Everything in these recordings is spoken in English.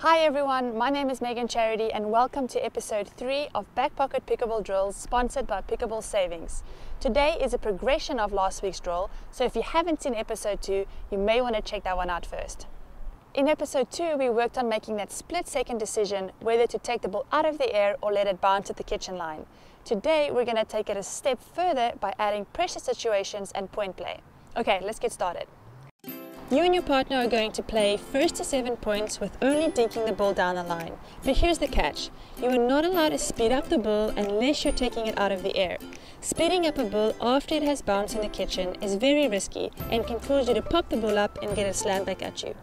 Hi everyone, my name is Megan Charity and welcome to episode 3 of Back Pocket Pickleball Drills sponsored by Pickleball Savings. Today is a progression of last week's drill, so if you haven't seen episode 2, you may want to check that one out first. In episode 2, we worked on making that split second decision whether to take the ball out of the air or let it bounce at the kitchen line. Today, we're going to take it a step further by adding pressure situations and point play. Okay, let's get started. You and your partner are going to play first to seven points with only dinking the ball down the line. But here's the catch. You are not allowed to speed up the ball unless you're taking it out of the air. Speeding up a ball after it has bounced in the kitchen is very risky and can cause you to pop the ball up and get it slammed back at you.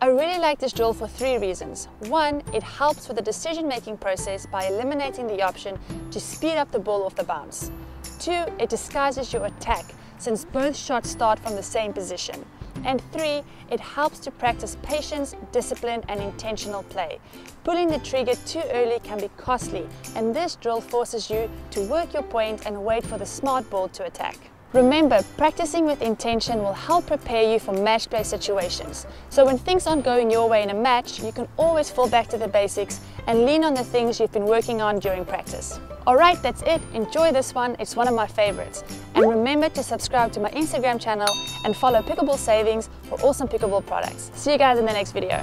I really like this drill for three reasons. One, it helps with the decision making process by eliminating the option to speed up the ball off the bounce. Two, it disguises your attack since both shots start from the same position. And three, it helps to practice patience, discipline and intentional play. Pulling the trigger too early can be costly and this drill forces you to work your point and wait for the smart ball to attack. Remember, practicing with intention will help prepare you for match play situations. So when things aren't going your way in a match, you can always fall back to the basics and lean on the things you've been working on during practice. Alright, that's it. Enjoy this one. It's one of my favorites. And remember to subscribe to my Instagram channel and follow Pickleball Savings for awesome pickleball products. See you guys in the next video.